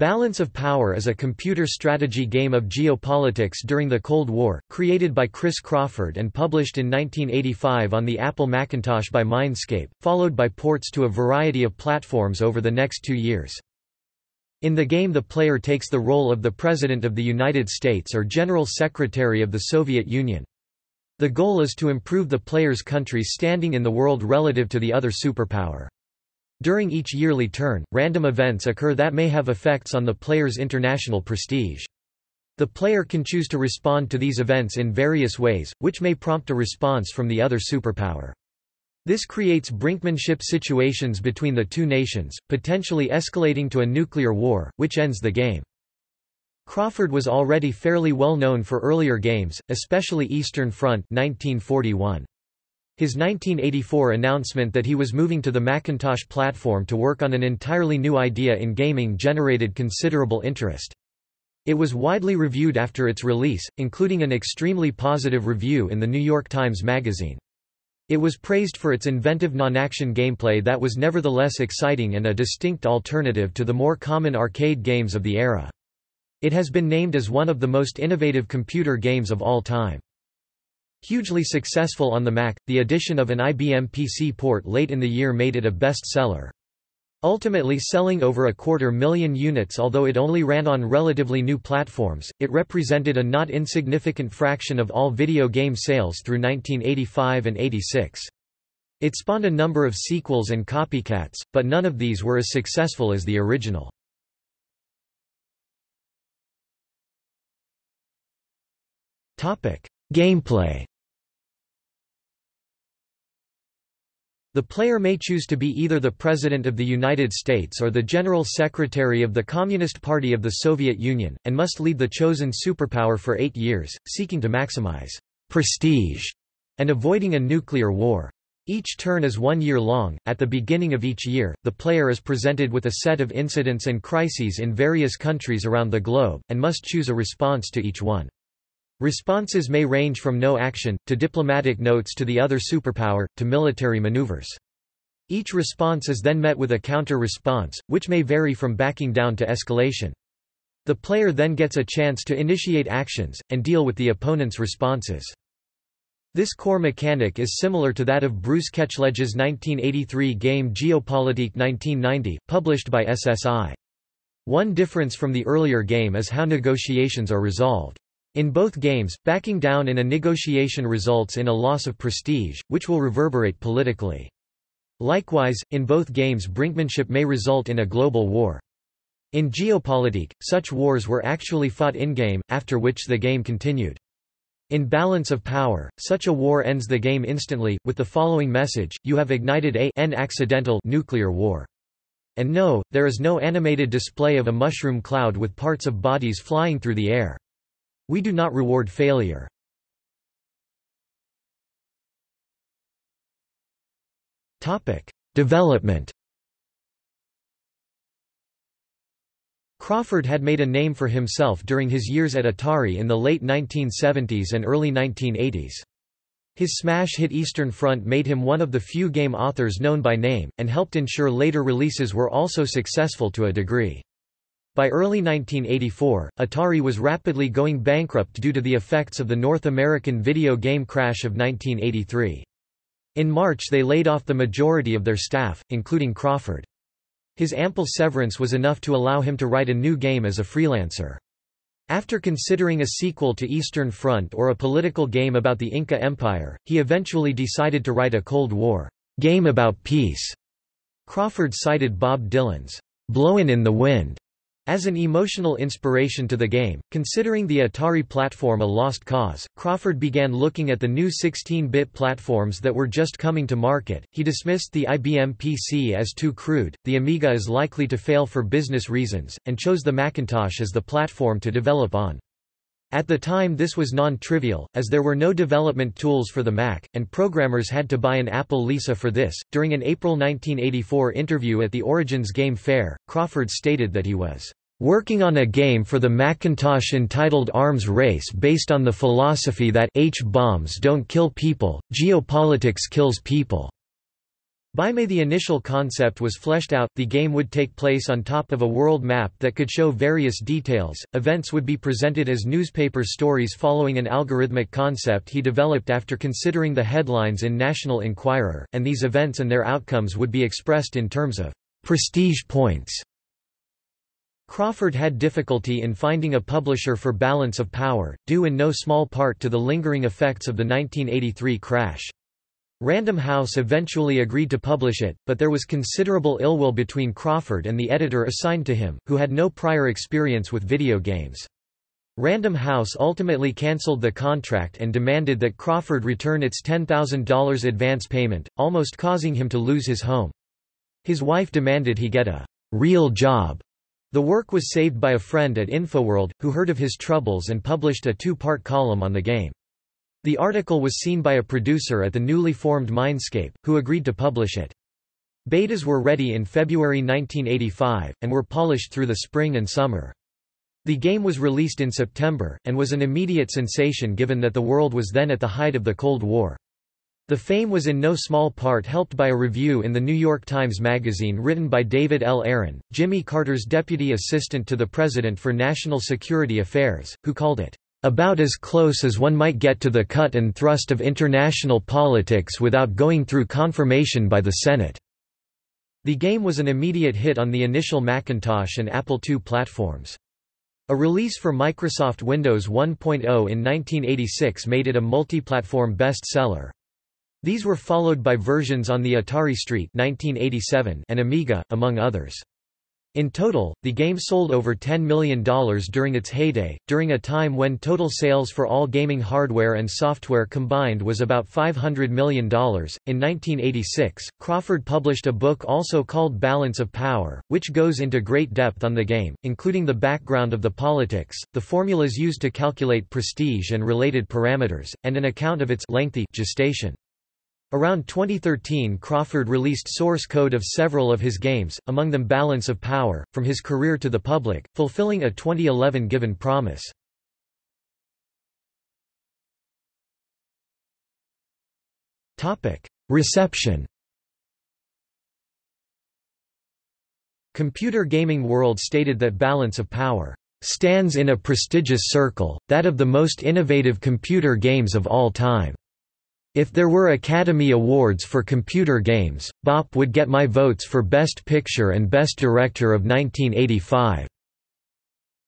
Balance of Power is a computer strategy game of geopolitics during the Cold War, created by Chris Crawford and published in 1985 on the Apple Macintosh by Mindscape, followed by ports to a variety of platforms over the next two years. In the game the player takes the role of the President of the United States or General Secretary of the Soviet Union. The goal is to improve the player's country's standing in the world relative to the other superpower. During each yearly turn, random events occur that may have effects on the player's international prestige. The player can choose to respond to these events in various ways, which may prompt a response from the other superpower. This creates brinkmanship situations between the two nations, potentially escalating to a nuclear war, which ends the game. Crawford was already fairly well known for earlier games, especially Eastern Front 1941. His 1984 announcement that he was moving to the Macintosh platform to work on an entirely new idea in gaming generated considerable interest. It was widely reviewed after its release, including an extremely positive review in the New York Times Magazine. It was praised for its inventive non-action gameplay that was nevertheless exciting and a distinct alternative to the more common arcade games of the era. It has been named as one of the most innovative computer games of all time. Hugely successful on the Mac, the addition of an IBM PC port late in the year made it a best-seller. Ultimately selling over a quarter million units although it only ran on relatively new platforms, it represented a not insignificant fraction of all video game sales through 1985 and 86. It spawned a number of sequels and copycats, but none of these were as successful as the original. Gameplay The player may choose to be either the President of the United States or the General Secretary of the Communist Party of the Soviet Union, and must lead the chosen superpower for eight years, seeking to maximize prestige and avoiding a nuclear war. Each turn is one year long. At the beginning of each year, the player is presented with a set of incidents and crises in various countries around the globe, and must choose a response to each one. Responses may range from no action, to diplomatic notes to the other superpower, to military maneuvers. Each response is then met with a counter-response, which may vary from backing down to escalation. The player then gets a chance to initiate actions, and deal with the opponent's responses. This core mechanic is similar to that of Bruce Ketchledge's 1983 game Geopolitique 1990, published by SSI. One difference from the earlier game is how negotiations are resolved. In both games, backing down in a negotiation results in a loss of prestige, which will reverberate politically. Likewise, in both games brinkmanship may result in a global war. In Geopolitique, such wars were actually fought in-game, after which the game continued. In Balance of Power, such a war ends the game instantly, with the following message, you have ignited a n accidental nuclear war. And no, there is no animated display of a mushroom cloud with parts of bodies flying through the air. We do not reward failure. Development Crawford had made a name for himself during his years at Atari in the late 1970s and early 1980s. His smash hit Eastern Front made him one of the few game authors known by name, and helped ensure later releases were also successful to a degree. By early 1984, Atari was rapidly going bankrupt due to the effects of the North American video game crash of 1983. In March they laid off the majority of their staff, including Crawford. His ample severance was enough to allow him to write a new game as a freelancer. After considering a sequel to Eastern Front or a political game about the Inca Empire, he eventually decided to write a Cold War game about peace. Crawford cited Bob Dylan's Blowin' in the Wind as an emotional inspiration to the game, considering the Atari platform a lost cause, Crawford began looking at the new 16-bit platforms that were just coming to market. He dismissed the IBM PC as too crude, the Amiga is likely to fail for business reasons, and chose the Macintosh as the platform to develop on. At the time this was non-trivial, as there were no development tools for the Mac, and programmers had to buy an Apple Lisa for this. During an April 1984 interview at the Origins Game Fair, Crawford stated that he was working on a game for the Macintosh entitled Arms Race based on the philosophy that H-bombs don't kill people, geopolitics kills people. By May the initial concept was fleshed out, the game would take place on top of a world map that could show various details, events would be presented as newspaper stories following an algorithmic concept he developed after considering the headlines in National Enquirer, and these events and their outcomes would be expressed in terms of prestige points. Crawford had difficulty in finding a publisher for Balance of Power, due in no small part to the lingering effects of the 1983 crash. Random House eventually agreed to publish it, but there was considerable ill will between Crawford and the editor assigned to him, who had no prior experience with video games. Random House ultimately cancelled the contract and demanded that Crawford return its $10,000 advance payment, almost causing him to lose his home. His wife demanded he get a real job. The work was saved by a friend at InfoWorld, who heard of his troubles and published a two-part column on the game. The article was seen by a producer at the newly formed Mindscape, who agreed to publish it. Betas were ready in February 1985, and were polished through the spring and summer. The game was released in September, and was an immediate sensation given that the world was then at the height of the Cold War. The fame was in no small part helped by a review in the New York Times Magazine written by David L. Aaron, Jimmy Carter's deputy assistant to the President for National Security Affairs, who called it, about as close as one might get to the cut and thrust of international politics without going through confirmation by the Senate." The game was an immediate hit on the initial Macintosh and Apple II platforms. A release for Microsoft Windows 1.0 in 1986 made it a multi-platform bestseller. These were followed by versions on the Atari ST 1987 and Amiga, among others. In total, the game sold over $10 million during its heyday, during a time when total sales for all gaming hardware and software combined was about $500 million. In 1986, Crawford published a book also called Balance of Power, which goes into great depth on the game, including the background of the politics, the formulas used to calculate prestige and related parameters, and an account of its lengthy gestation. Around 2013 Crawford released source code of several of his games, among them Balance of Power, from his career to the public, fulfilling a 2011 given promise. Reception Computer Gaming World stated that Balance of Power stands in a prestigious circle, that of the most innovative computer games of all time. If there were Academy Awards for computer games, Bop would get my votes for Best Picture and Best Director of 1985.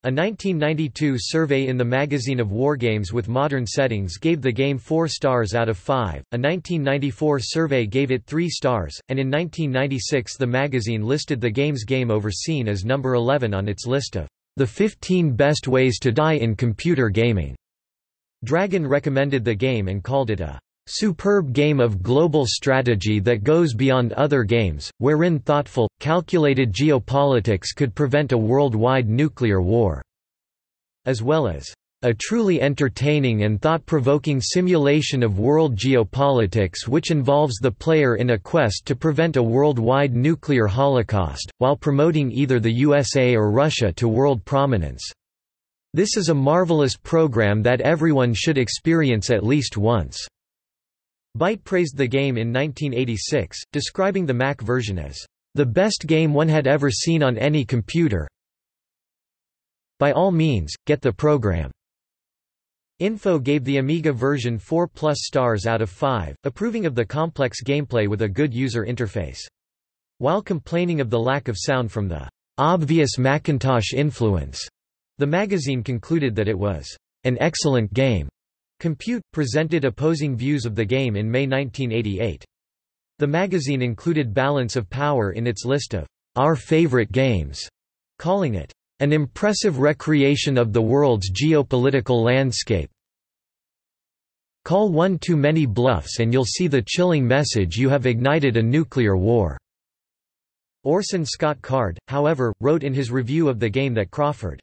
A 1992 survey in the magazine of Wargames with modern settings gave the game 4 stars out of 5, a 1994 survey gave it 3 stars, and in 1996 the magazine listed the game's game over scene as number 11 on its list of the 15 best ways to die in computer gaming. Dragon recommended the game and called it a Superb game of global strategy that goes beyond other games, wherein thoughtful, calculated geopolitics could prevent a worldwide nuclear war." As well as, "...a truly entertaining and thought-provoking simulation of world geopolitics which involves the player in a quest to prevent a worldwide nuclear holocaust, while promoting either the USA or Russia to world prominence. This is a marvelous program that everyone should experience at least once." Byte praised the game in 1986, describing the Mac version as, "...the best game one had ever seen on any computer by all means, get the program." Info gave the Amiga version 4 plus stars out of 5, approving of the complex gameplay with a good user interface. While complaining of the lack of sound from the obvious Macintosh influence, the magazine concluded that it was an excellent game. Compute, presented opposing views of the game in May 1988. The magazine included Balance of Power in its list of our favorite games, calling it an impressive recreation of the world's geopolitical landscape. Call one too many bluffs and you'll see the chilling message you have ignited a nuclear war. Orson Scott Card, however, wrote in his review of the game that Crawford,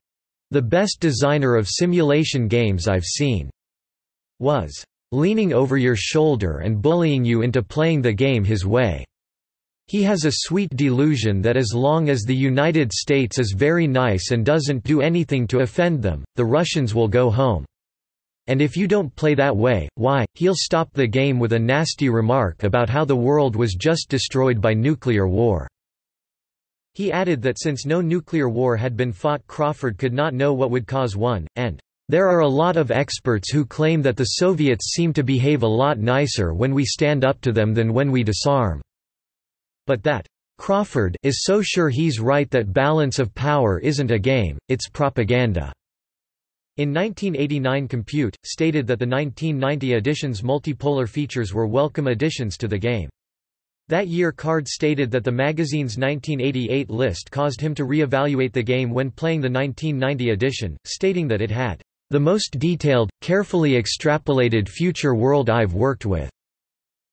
the best designer of simulation games I've seen was leaning over your shoulder and bullying you into playing the game his way. He has a sweet delusion that as long as the United States is very nice and doesn't do anything to offend them, the Russians will go home. and if you don't play that way, why, he'll stop the game with a nasty remark about how the world was just destroyed by nuclear war." He added that since no nuclear war had been fought Crawford could not know what would cause one, and, "...there are a lot of experts who claim that the Soviets seem to behave a lot nicer when we stand up to them than when we disarm." But that, "...Crawford is so sure he's right that balance of power isn't a game, it's propaganda." In 1989 Compute, stated that the 1990 edition's multipolar features were welcome additions to the game. That year Card stated that the magazine's 1988 list caused him to re-evaluate the game when playing the 1990 edition, stating that it had the most detailed, carefully extrapolated future world I've worked with,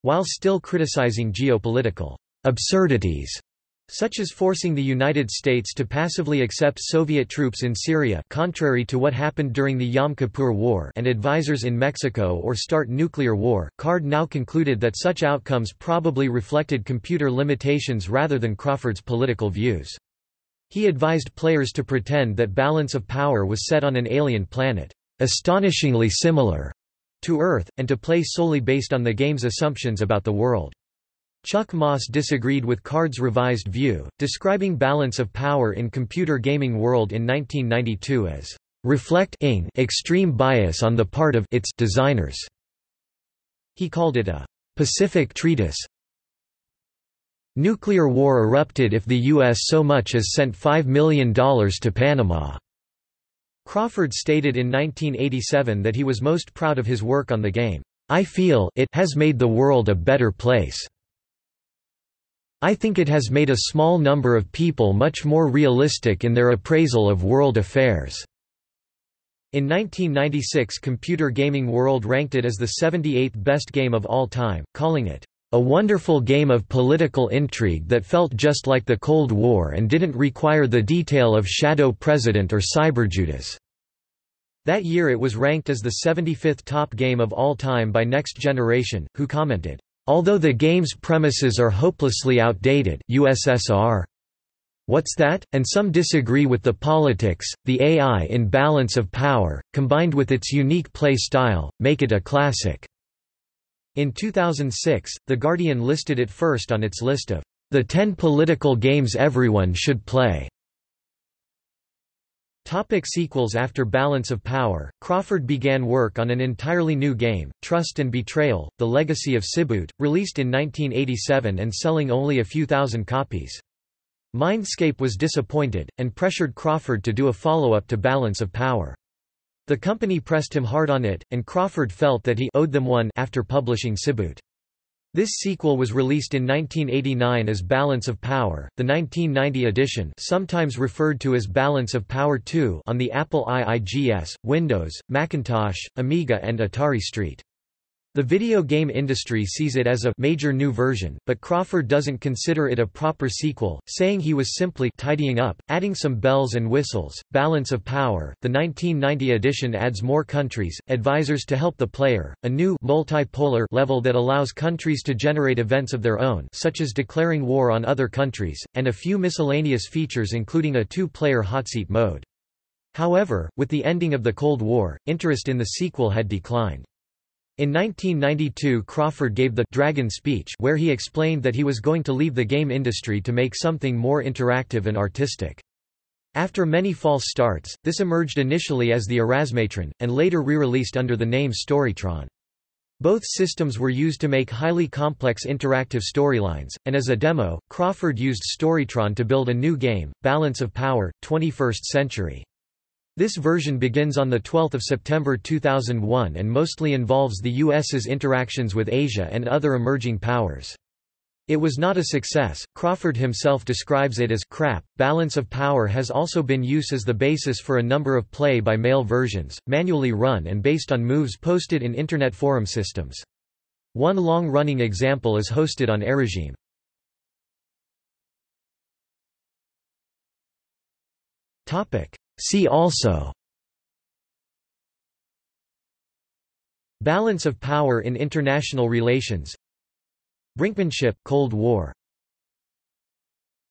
while still criticizing geopolitical absurdities such as forcing the United States to passively accept Soviet troops in Syria contrary to what happened during the Yom Kippur War and advisors in Mexico or start nuclear war. Card now concluded that such outcomes probably reflected computer limitations rather than Crawford's political views. He advised players to pretend that balance of power was set on an alien planet, astonishingly similar to Earth, and to play solely based on the game's assumptions about the world. Chuck Moss disagreed with Card's revised view, describing balance of power in computer gaming world in 1992 as reflecting extreme bias on the part of its designers. He called it a Pacific treatise. Nuclear war erupted if the U.S. so much as sent $5 million to Panama. Crawford stated in 1987 that he was most proud of his work on the game. I feel it has made the world a better place. I think it has made a small number of people much more realistic in their appraisal of world affairs." In 1996 Computer Gaming World ranked it as the 78th best game of all time, calling it, "...a wonderful game of political intrigue that felt just like the Cold War and didn't require the detail of Shadow President or Cyberjudas." That year it was ranked as the 75th top game of all time by Next Generation, who commented, Although the game's premises are hopelessly outdated USSR. What's that? And some disagree with the politics, the AI in balance of power, combined with its unique play style, make it a classic. In 2006, The Guardian listed it first on its list of the 10 political games everyone should play. Topic sequels After Balance of Power, Crawford began work on an entirely new game, Trust and Betrayal, The Legacy of Siboot, released in 1987 and selling only a few thousand copies. Mindscape was disappointed, and pressured Crawford to do a follow-up to Balance of Power. The company pressed him hard on it, and Crawford felt that he owed them one after publishing Siboot. This sequel was released in 1989 as Balance of Power, the 1990 edition sometimes referred to as Balance of Power 2 on the Apple IIGS, Windows, Macintosh, Amiga and Atari ST. The video game industry sees it as a major new version, but Crawford doesn't consider it a proper sequel, saying he was simply tidying up, adding some bells and whistles. Balance of Power. The 1990 edition adds more countries, advisors to help the player, a new multipolar level that allows countries to generate events of their own, such as declaring war on other countries, and a few miscellaneous features including a two-player hotseat mode. However, with the ending of the Cold War, interest in the sequel had declined. In 1992 Crawford gave the Dragon speech where he explained that he was going to leave the game industry to make something more interactive and artistic. After many false starts, this emerged initially as the Erasmatron, and later re-released under the name Storytron. Both systems were used to make highly complex interactive storylines, and as a demo, Crawford used Storytron to build a new game, Balance of Power, 21st Century. This version begins on 12 September 2001 and mostly involves the U.S.'s interactions with Asia and other emerging powers. It was not a success. Crawford himself describes it as crap. Balance of power has also been used as the basis for a number of play by mail versions, manually run and based on moves posted in Internet forum systems. One long running example is hosted on Airregime. Topic See also. Balance of power in international relations. Brinkmanship Cold War